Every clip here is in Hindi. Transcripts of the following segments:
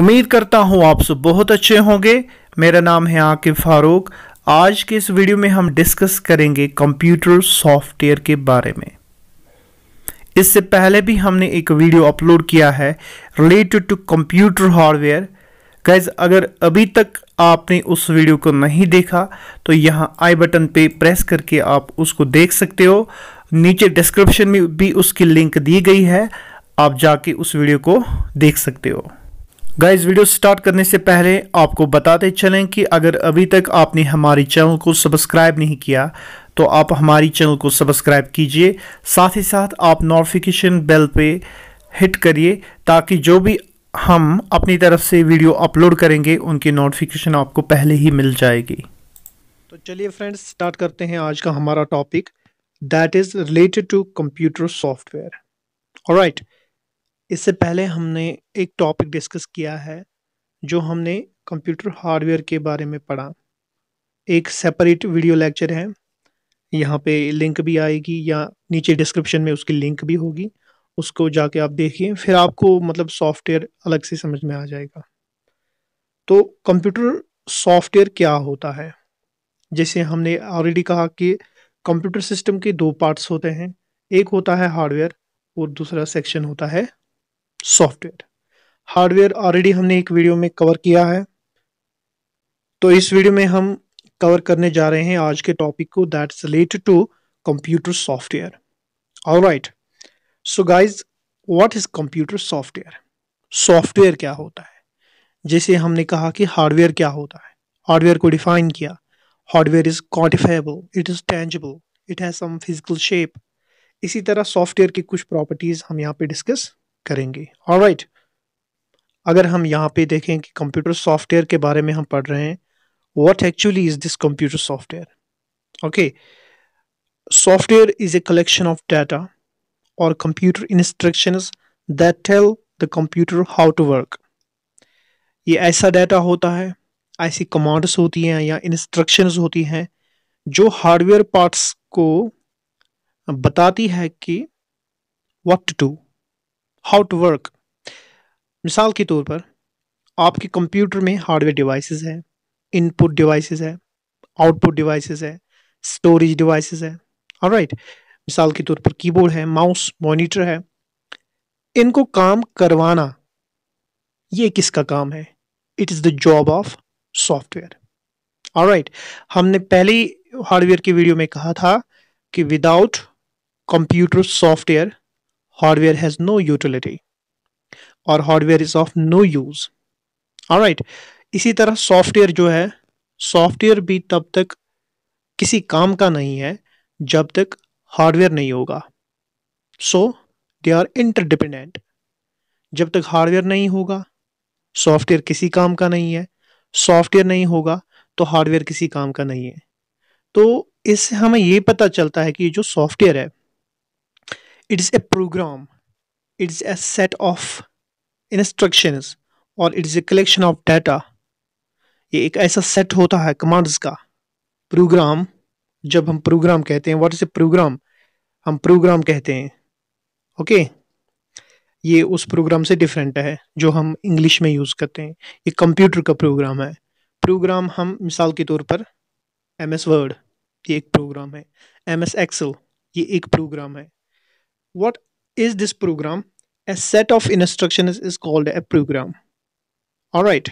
उम्मीद करता हूँ आप सब बहुत अच्छे होंगे। मेरा नाम है आकिब फारूक। आज के इस वीडियो में हम डिस्कस करेंगे कंप्यूटर सॉफ्टवेयर के बारे में। इससे पहले भी हमने एक वीडियो अपलोड किया है, related to computer hardware. Guys अगर अभी तक आपने उस वीडियो को नहीं देखा तो यहाँ आई बटन पे प्रेस करके आप उसको देख सकते हो। नीचे डिस्क्रिप्शन में भी उसकी लिंक दी गई है, आप जाके उस वीडियो को देख सकते हो। गाइज़ वीडियो स्टार्ट करने से पहले आपको बताते चलें कि अगर अभी तक आपने हमारी चैनल को सब्सक्राइब नहीं किया तो आप हमारी चैनल को सब्सक्राइब कीजिए। साथ ही साथ आप नोटिफिकेशन बेल पे हिट करिए ताकि जो भी हम अपनी तरफ़ से वीडियो अपलोड करेंगे, उनकी नोटिफिकेशन आपको पहले ही मिल जाएगी। तो चलिए फ्रेंड्स स्टार्ट करते हैं आज का हमारा topic that is related to computer software right इससे पहले हमने एक टॉपिक डिस्कस किया है, जो हमने कंप्यूटर हार्डवेयर के बारे में पढ़ा। एक सेपरेट वीडियो लेक्चर है। यहाँ पे लिंक भी आएगी, या नीचे डिस्क्रिप्शन में उसकी लिंक भी होगी। उसको जाके आप देखिए, फिर आपको मतलब सॉफ्टवेयर अलग से समझ में आ जाएगा। तो कंप्यूटर सॉफ्टवेयर क्या होता है? जैसे हमने ऑलरेडी कहा कि कंप्यूटर सिस्टम के दो पार्ट्स होते हैं। एक होता है हार्डवेयर और दूसरा सेक्शन होता है सॉफ्टवेयर। हार्डवेयर ऑलरेडी हमने एक वीडियो में कवर किया है। तो इस वीडियो में हम कवर करने जा रहे हैं आज के टॉपिक को that's related to computer software alright so guys what is computer software software क्या होता है? जैसे हमने कहा कि हार्डवेयर क्या होता है। हार्डवेयर को डिफाइन किया। Hardware is quantifiable it is tangible it has some physical shape इसी तरह सॉफ्टवेयर की कुछ प्रॉपर्टीज़ हम यहाँ पे डिस्कस करेंगे। और right. अगर हम यहाँ पे देखें कि कंप्यूटर सॉफ्टवेयर के बारे में हम पढ़ रहे हैं what actually is this computer software okay software is a collection of data और computer instruction that tell the computer how to work ये ऐसा डाटा होता है, ऐसी कमांड्स होती हैं या इंस्ट्रक्शन होती हैं जो हार्डवेयर पार्ट्स को बताती है कि what to how to work मिसाल के तौर पर, आपके कंप्यूटर में हार्डवेयर डिवाइसेस है, इनपुट डिवाइसेस है, आउटपुट डिवाइसेस है, स्टोरेज डिवाइसेस है और राइट मिसाल के तौर पर कीबोर्ड है, माउस, मॉनिटर है। इनको काम करवाना, ये किसका काम है? It is the job of software और राइट हमने पहले हार्डवेयर की वीडियो में कहा था कि without computer software hardware has no utility और hardware is of no use right इसी तरह सॉफ्टवेयर जो है सॉफ्टवेयर भी तब तक किसी काम का नहीं है जब तक हार्डवेयर नहीं होगा। सो दे आर इंटरडिपेंडेंट जब तक हार्डवेयर नहीं होगा सॉफ्टवेयर किसी काम का नहीं है। सॉफ्टवेयर नहीं होगा तो हार्डवेयर किसी काम का नहीं है। तो इससे हमें ये पता चलता है कि जो सॉफ्टवेयर है it is a program it is a set of instructions और it is a collection of data ये एक ऐसा सेट होता है कमांड्स का। प्रोग्राम जब हम प्रोग्राम कहते हैं व्हाट इज़ ए प्रोग्राम हम प्रोग्राम कहते हैं। ओके ये उस प्रोग्राम से डिफरेंट है, जो हम इंग्लिश में यूज़ करते हैं। ये कंप्यूटर का प्रोग्राम है। प्रोग्राम हम मिसाल के तौर पर एम एस वर्ड ये एक प्रोग्राम है। एम एस एक्सल ये एक प्रोग्राम है। What is this program a set of instruction is called a program right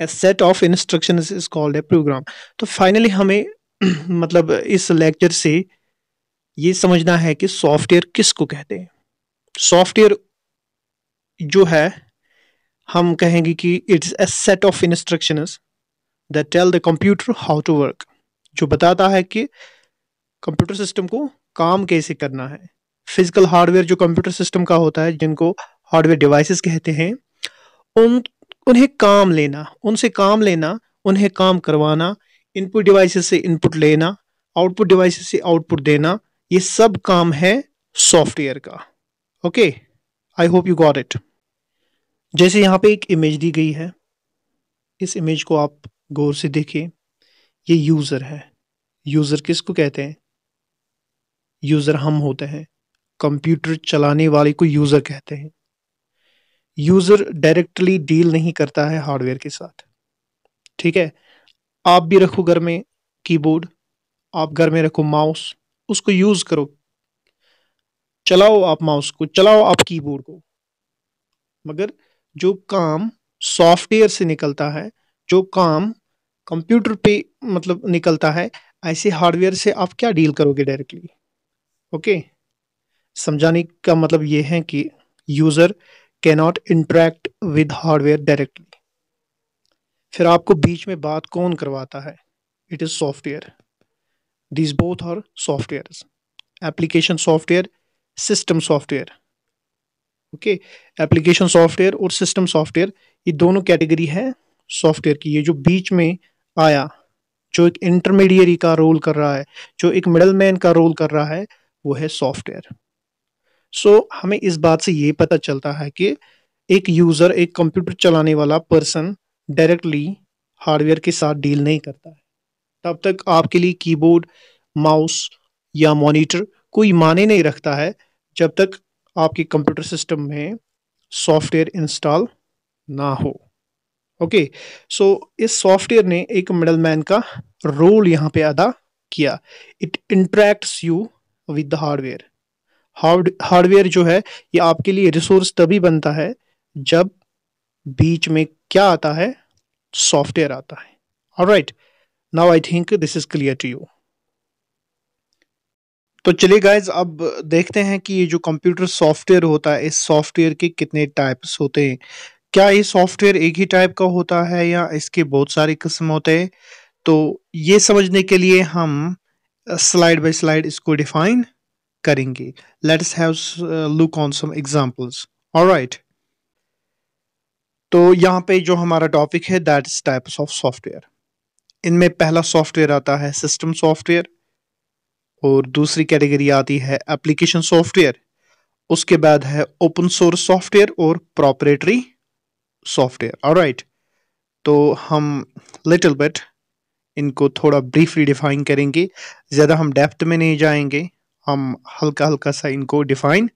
a set of instruction is called a program तो फाइनली हमें मतलब इस लेक्चर से ये समझना है कि सॉफ्टवेयर किसको कहते हैं? सॉफ्टवेयर जो है, हम कहेंगे कि it's a set of instruction that tell the computer how to work जो बताता है कि कंप्यूटर सिस्टम को काम कैसे करना है। फ़िज़िकल हार्डवेयर जो कंप्यूटर सिस्टम का होता है, जिनको हार्डवेयर डिवाइसेस कहते हैं, उन, उन्हें काम लेना, उनसे काम लेना, उन्हें काम करवाना इनपुट डिवाइसेस से इनपुट लेना आउटपुट डिवाइसेस से आउटपुट देना, ये सब काम है सॉफ्टवेयर का। Okay I hope you got it जैसे यहाँ पे एक इमेज दी गई है, इस इमेज को आप गौर से देखें ये यूज़र है। यूज़र किसको कहते हैं? यूज़र हम होते हैं। कंप्यूटर चलाने वाले को यूज़र कहते हैं। यूज़र डायरेक्टली डील नहीं करता है हार्डवेयर के साथ। ठीक है? आप भी रखो घर में कीबोर्ड आप घर में रखो माउस उसको यूज़ करो। चलाओ आप माउस को, चलाओ आप कीबोर्ड को। मगर जो काम सॉफ्टवेयर से निकलता है, जो काम कंप्यूटर पे मतलब निकलता है, ऐसे हार्डवेयर से आप क्या डील करोगे डायरेक्टली ओके समझाने का मतलब ये है कि user cannot interact with hardware directly फिर आपको बीच में बात कौन करवाता है? It is software these both are software application software system software okay application software और सिस्टम सॉफ्टवेयर ये दोनों कैटेगरी है सॉफ्टवेयर की। ये जो बीच में आया, जो एक इंटरमीडियरी का रोल कर रहा है, जो एक मिडल मैन का रोल कर रहा है, वो है सॉफ्टवेयर सो so, हमें इस बात से ये पता चलता है कि एक यूज़र एक कंप्यूटर चलाने वाला पर्सन डायरेक्टली हार्डवेयर के साथ डील नहीं करता है। तब तक आपके लिए कीबोर्ड माउस या मॉनिटर कोई माने नहीं रखता है जब तक आपके कंप्यूटर सिस्टम में सॉफ्टवेयर इंस्टॉल ना हो। ओके सो so, इस सॉफ्टवेयर ने एक मिडल मैन का रोल यहाँ पे अदा किया। It interacts you with the hardware hard, hardware जो है, ये आपके लिए रिसोर्स तभी बनता है जब बीच में क्या आता है? सॉफ्टवेयर आता है। Right now I think this is clear to you तो चलिए गाइज़ अब देखते हैं कि ये जो कंप्यूटर सॉफ्टवेयर होता है, इस सॉफ्टवेयर के कितने टाइप्स होते हैं। क्या ये सॉफ्टवेयर एक ही टाइप का होता है या इसके बहुत सारे किस्म होते हैं? तो ये समझने के लिए हम स्लाइड बाय स्लाइड इसको डिफाइन करेंगे। Let's have look on some examples alright तो यहाँ पे जो हमारा टॉपिक है that is types of software इनमें पहला सॉफ्टवेयर आता है सिस्टम सॉफ्टवेयर और दूसरी कैटेगरी आती है एप्लीकेशन सॉफ्टवेयर उसके बाद है ओपन सोर्स सॉफ्टवेयर और प्रॉपरेटरी सॉफ्टवेयर राइट तो हम लिटिल बिट इनको थोड़ा ब्रीफली डिफाइन करेंगे. ज़्यादा हम डेप्थ में नहीं जाएँगे. हम हल्का हल्का सा इनको डिफाइन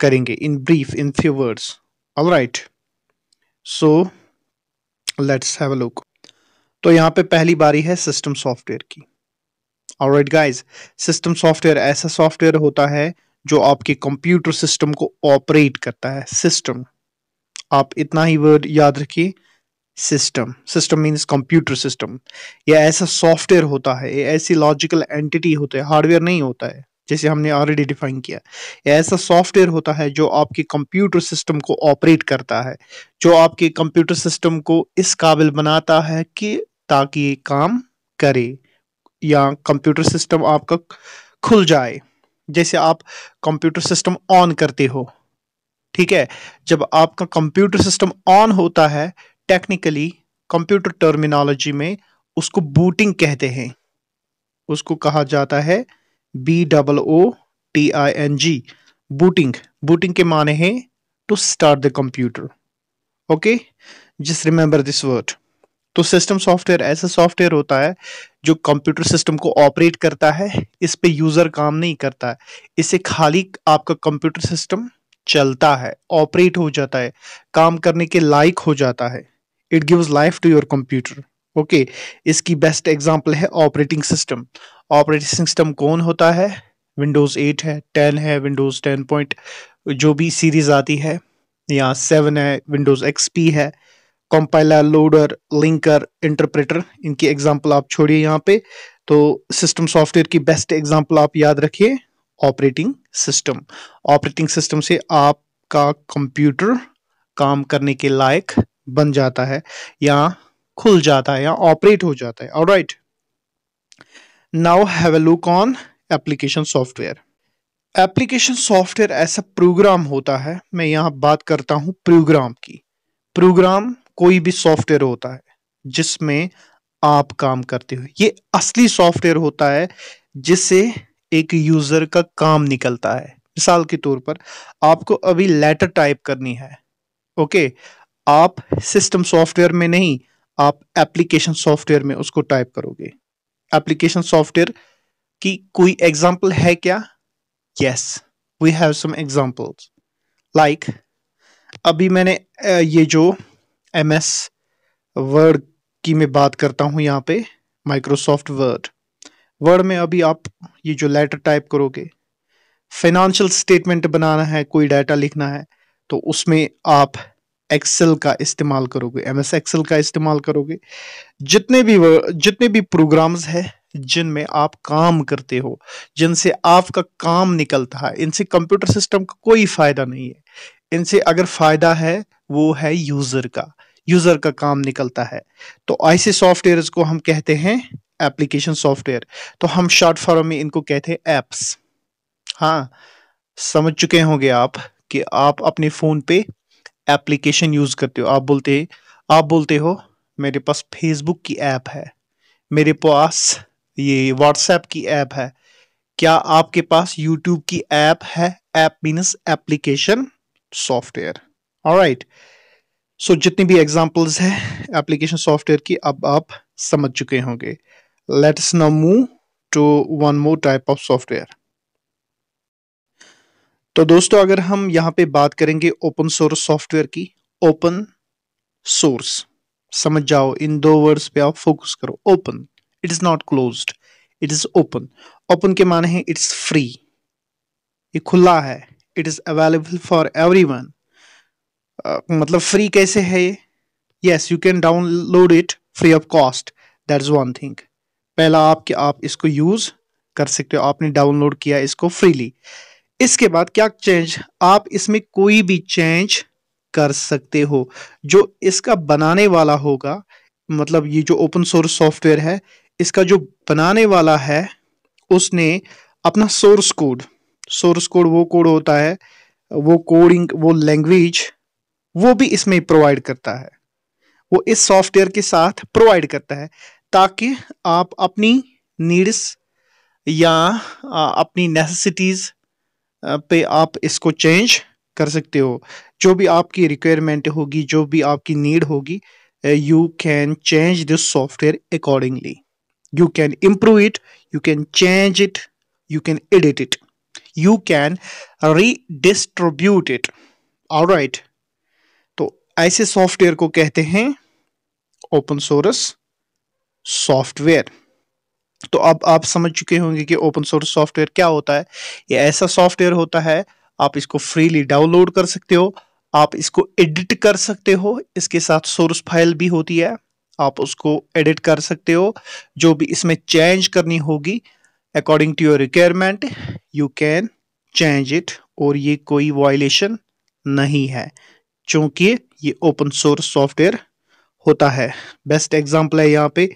करेंगे in brief in few words all right so let's have a look तो यहाँ पे पहली बारी है सिस्टम सॉफ्टवेयर की. ऑलराइट गाइज़ सिस्टम सॉफ्टवेयर ऐसा सॉफ्टवेयर होता है जो आपके कंप्यूटर सिस्टम को ऑपरेट करता है. सिस्टम आप इतना ही वर्ड याद रखिए. System system means computer system ये ऐसा सॉफ्टवेयर होता है. ये ऐसी लॉजिकल एंटिटी होते हैं. हार्डवेयर नहीं होता है. जैसे हमने ऑलरेडी डिफाइन किया। ऐसा सॉफ्टवेयर होता है जो आपके कंप्यूटर सिस्टम को ऑपरेट करता है, जो आपके कंप्यूटर सिस्टम को इस काबिल बनाता है कि ताकि ये काम करे या कंप्यूटर सिस्टम आपका खुल जाए। जैसे आप कंप्यूटर सिस्टम ऑन करते हो, ठीक है? जब आपका कंप्यूटर सिस्टम ऑन होता है टेक्निकली कंप्यूटर टर्मिनोलॉजी में उसको बूटिंग कहते हैं। उसको कहा जाता है B double O T I N G booting booting के माने हैं to start the computer okay just remember this word तो सिस्टम सॉफ्टवेयर ऐसा सॉफ्टवेयर होता है जो कंप्यूटर सिस्टम को ऑपरेट करता है, इस पे यूज़र काम नहीं करता है। इससे खाली आपका कंप्यूटर सिस्टम चलता है ऑपरेट हो जाता है, काम करने के लायक हो जाता है। It gives life to your computer okay इसकी बेस्ट एग्जांपल है ऑपरेटिंग सिस्टम ऑपरेटिंग सिस्टम कौन होता है? विंडोज़ 8 है 10 है विंडोज़ 10 पॉइंट जो भी सीरीज़ आती है, या 7 है विंडोज़ एक्सपी है कंपाइलर लोडर लिंकर इंटरप्रेटर इनकी एग्जांपल आप छोड़िए यहाँ पे। तो सिस्टम सॉफ्टवेयर की बेस्ट एग्जांपल आप याद रखिए ऑपरेटिंग सिस्टम ऑपरेटिंग सिस्टम से आपका कंप्यूटर काम करने के लायक बन जाता है, या खुल जाता है, या ऑपरेट हो जाता है। Alright now have a look on application software application software ऐसा प्रोग्राम होता है, मैं यहाँ बात करता हूँ प्रोग्राम की। प्रोग्राम कोई भी सॉफ्टवेयर होता है, जिसमें आप काम करते हो। ये असली सॉफ्टवेयर होता है, जिससे एक यूज़र का काम निकलता है। मिसाल के तौर पर, आपको अभी लेटर टाइप करनी है ओके आप सिस्टम सॉफ्टवेयर में नहीं, आप एप्लीकेशन सॉफ्टवेयर में उसको टाइप करोगे। एप्लीकेशन सॉफ्टवेयर की कोई एग्ज़ाम्पल है क्या? Yes we have some examples like अभी मैंने ये जो एम एस वर्ड की मैं बात करता हूँ यहाँ पे माइक्रोसॉफ्ट वर्ड वर्ड में अभी आप ये जो लेटर टाइप करोगे फाइनेंशियल स्टेटमेंट बनाना है, कोई डाटा लिखना है तो उसमें आप एक्सेल का इस्तेमाल करोगे एम एस एक्सेल का इस्तेमाल करोगे। जितने भी जितने भी प्रोग्राम्स है, जिनमें आप काम करते हो, जिनसे आपका काम निकलता है, इनसे कंप्यूटर सिस्टम का कोई फ़ायदा नहीं है। इनसे अगर फ़ायदा है, वो है यूज़र का यूज़र का काम निकलता है। तो ऐसे सॉफ्टवेयर को हम कहते हैं एप्लीकेशन सॉफ्टवेयर तो हम शॉर्ट फॉर्म में इनको कहते हैं एप्स हाँ समझ चुके होंगे आप कि आप अपने फ़ोन पे एप्लीकेशन यूज़ करते हो। आप बोलते आप बोलते हो, मेरे पास फेसबुक की ऐप है। मेरे पास ये व्हाट्सएप की ऐप है। क्या आपके पास यूट्यूब की ऐप है? App means application software right so जितनी भी एग्जांपल्स है एप्लीकेशन सॉफ्टवेयर की, अब आप समझ चुके होंगे। Let's now move to one more type of software तो दोस्तों, अगर हम यहाँ पे बात करेंगे ओपन सोर्स सॉफ्टवेयर की ओपन सोर्स समझ जाओ, इन दो वर्ड्स पे आप फोकस करो open it is not close it is open open के माने हैं इट्स फ्री ये खुला है it is available for everyone मतलब फ्री कैसे है ये? Yes you can download it free of cost that is one thing पहला आप कि आप इसको यूज़ कर सकते हो, आपने डाउनलोड किया इसको फ्रीली इसके बाद क्या चेंज आप इसमें कोई भी चेंज कर सकते हो। जो इसका बनाने वाला होगा मतलब ये जो ओपन सोर्स सॉफ्टवेयर है, इसका जो बनाने वाला है, उसने अपना सोर्स कोड सोर्स कोड वो कोड होता है, वो कोडिंग वो लैंग्वेज वो भी इसमें प्रोवाइड करता है। वो इस सॉफ्टवेयर के साथ प्रोवाइड करता है, ताकि आप अपनी नीड्स या अपनी नेसेसिटीज पे आप इसको चेंज कर सकते हो। जो भी आपकी रिक्वायरमेंट होगी, जो भी आपकी नीड होगी you can change this software accordingly you can improve it you can change it you can edit it you can redistribute it right. तो ऐसे सॉफ्टवेयर को कहते हैं ओपन सोर्स सॉफ्टवेयर तो अब आप समझ चुके होंगे कि ओपन सोर्स सॉफ्टवेयर क्या होता है। ये ऐसा सॉफ्टवेयर होता है, आप इसको फ्रीली डाउनलोड कर सकते हो, आप इसको एडिट कर सकते हो, इसके साथ सोर्स फ़ाइल भी होती है, आप उसको एडिट कर सकते हो, जो भी इसमें चेंज करनी होगी according to your requirement you can change it और ये कोई वायलेशन नहीं है, क्योंकि ये ओपन सोर्स सॉफ्टवेयर होता है। बेस्ट एग्ज़ाम्पल है यहाँ पे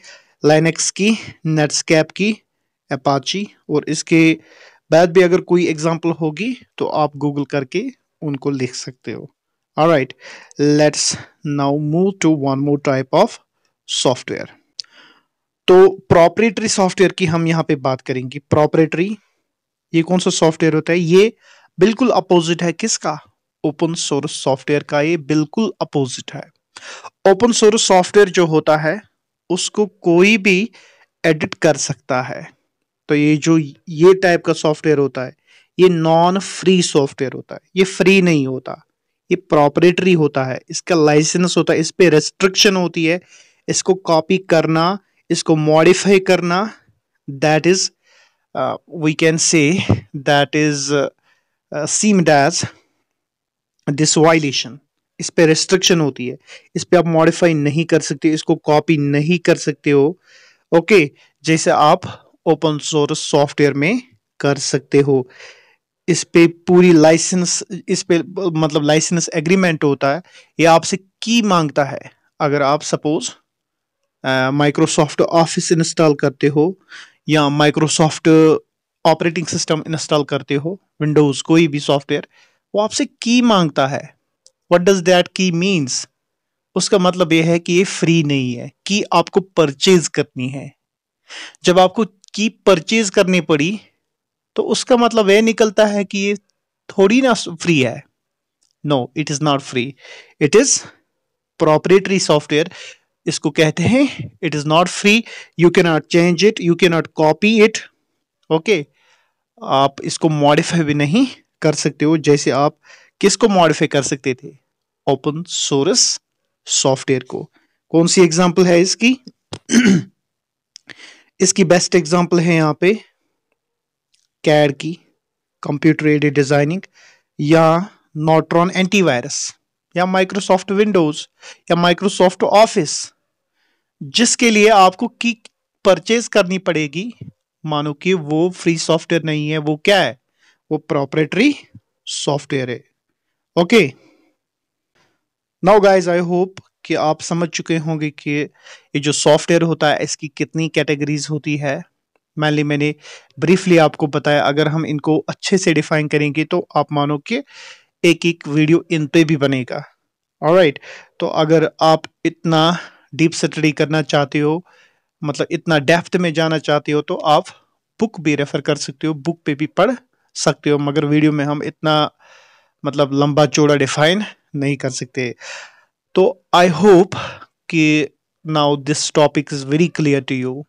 लाइनेक्स की नेटस्कैप की अपाची और इसके बाद भी अगर कोई एग्जांपल होगी तो आप गूगल करके उनको लिख सकते हो। Right let's now move to one more type of software तो प्रॉपरेटरी सॉफ्टवेयर की हम यहाँ पे बात करेंगे। प्रॉपरेटरी ये कौन सा सॉफ्टवेयर होता है? ये बिल्कुल अपोजिट है। किसका? ओपन सोर्स सॉफ्टवेयर का ये बिल्कुल अपोजिट है। ओपन सोर्स सॉफ्टवेयर जो होता है उसको कोई भी एडिट कर सकता है। तो ये जो ये टाइप का सॉफ्टवेयर होता है, ये नॉन फ्री सॉफ्टवेयर होता है, ये फ्री नहीं होता। ये प्रॉपरेटरी होता है, इसका लाइसेंस होता है, इस पर रेस्ट्रिक्शन होती है, इसको कॉपी करना, इसको मॉडिफाई करना that is we can say that is seemed as this violation इस पे रेस्ट्रिक्शन होती है। इस पे आप मॉडिफाई नहीं कर सकते, इसको कॉपी नहीं कर सकते हो। ओके जैसे आप ओपन सोर्स सॉफ्टवेयर में कर सकते हो। इस पे पूरी लाइसेंस इस पे मतलब लाइसेंस एग्रीमेंट होता है, ये आपसे की माँगता है। अगर आप सपोज़ माइक्रोसॉफ्ट ऑफ़िस इंस्टॉल करते हो, या माइक्रोसॉफ्ट ऑपरेटिंग सिस्टम इंस्टॉल करते हो विंडोज़ कोई भी सॉफ्टवेयर वो आपसे की माँगता है। What does that key means उसका मतलब यह है कि ये फ्री नहीं है। की आपको परचेज करनी है। जब आपको की परचेज करनी पड़ी तो उसका मतलब यह निकलता है कि ये थोड़ी ना फ्री है। No it is not free it is proprietary software इसको कहते हैं it is not free you can not change it you can not copy it okay आप इसको मॉडिफाई भी नहीं कर सकते हो, जैसे आप किसको मॉडिफाई कर सकते थे? ओपन सोर्स सॉफ्टवेयर को। कौन सी एग्जांपल है इसकी? इसकी बेस्ट एग्जांपल है यहाँ पे कैड की कंप्यूटर एडेड डिज़ाइनिंग या नोट्रॉन एंटीवायरस या माइक्रोसॉफ्ट विंडोज़ या माइक्रोसॉफ्ट ऑफ़िस जिसके लिए आपको की परचेज करनी पड़ेगी। मानो कि वो फ्री सॉफ्टवेयर नहीं है, वो क्या है? वो प्रोपरेटरी सॉफ्टवेयर है। Okay now guys I hope कि आप समझ चुके होंगे कि ये जो सॉफ्टवेयर होता है, इसकी कितनी कैटेगरीज होती है। मैनली मैंने ब्रीफली आपको बताया, अगर हम इनको अच्छे से डिफाइन करेंगे तो आप मानो कि एक एक वीडियो इन पे भी बनेगा। राइट तो अगर आप इतना डीप स्टडी करना चाहते हो मतलब इतना डेप्थ में जाना चाहते हो तो आप बुक भी रेफर कर सकते हो बुक पे भी पढ़ सकते हो, मगर वीडियो में हम इतना मतलब लंबा चौड़ा डिफाइन नहीं कर सकते। तो आई होप कि now this topic is very clear to you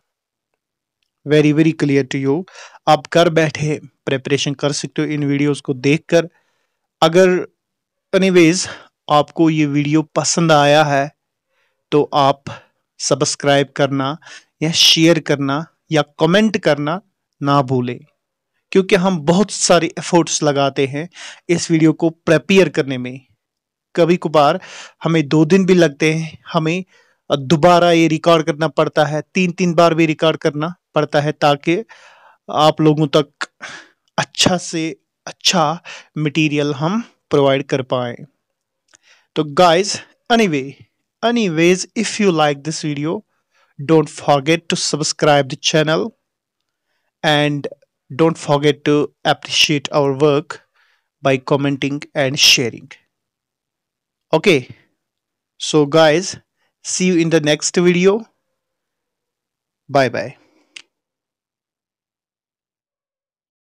very very clear to you आप घर बैठे प्रिपरेशन कर सकते हो इन वीडियोस को देखकर। अगर एनीवेज आपको ये वीडियो पसंद आया है तो आप सब्सक्राइब करना या शेयर करना या कमेंट करना ना भूलें। क्योंकि हम बहुत सारे एफर्ट्स लगाते हैं इस वीडियो को प्रिपेयर करने में। कभी कभार हमें दो दिन भी लगते हैं, हमें दोबारा ये रिकॉर्ड करना पड़ता है तीन तीन बार भी रिकॉर्ड करना पड़ता है ताकि आप लोगों तक अच्छा से अच्छा मटेरियल हम प्रोवाइड कर पाए। तो guys anyway anyways if you like this video don't forget to subscribe the channel and don't forget to appreciate our work by commenting and sharing. Okay. So guys see you in the next video. Bye bye